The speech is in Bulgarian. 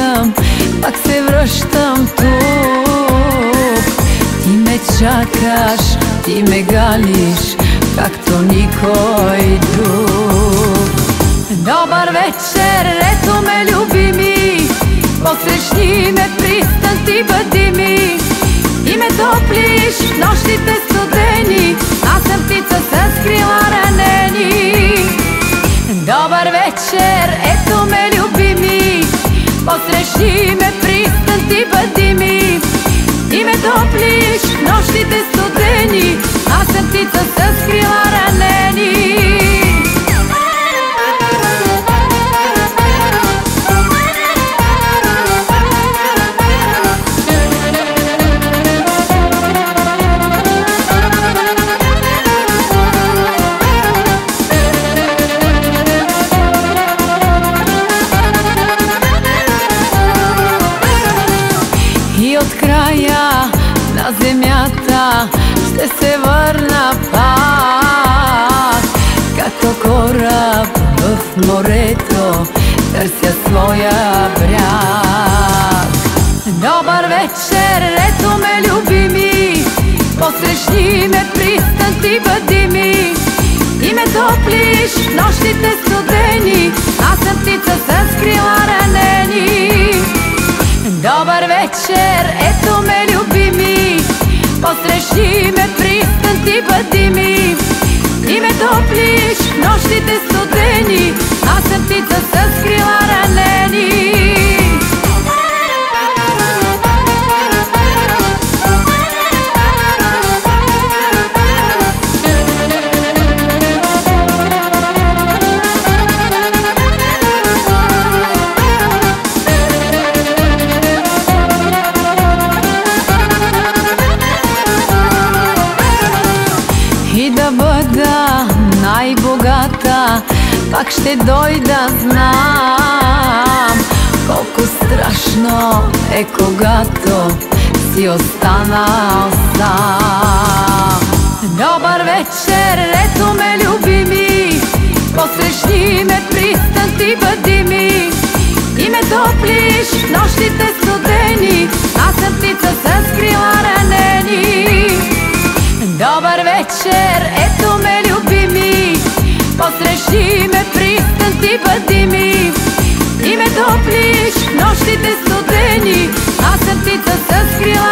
обичам, пак се връщам тук. Ти ме чакаш, ти ме галиш, както никой друг. Добър вечер, ето ме, любими, посрещни ме, пристан ти бъди ми. Ти ме топлиш нощите си. Ноците студени, а сърцица са крила ранени И от края raneni земята ще се върна пак. Като кораб в морето търся своя бряг. Добър вечер, ето ме любими. Посрещни ме пристан ти бъди ми. И ме топлиш нощите студени. Аз съм птица с крила ранени. Добър вечер, ето ме ти бъди ми. И ме топлиш нощите студени Аз съм птица с крила ранени най-богата, пак ще дойда, знам. Колко страшно е когато си останал сам. Добър вечер, ето ме любими, посрещни ме пристан ти бъди ми. И ме топлиш нощите студени, аз съм птица с крила ранени. Добър вечер, ето ме любими Посрещи ме, пристан ти бъди ми И ме топлиш нощите студени Аз съм птица с крила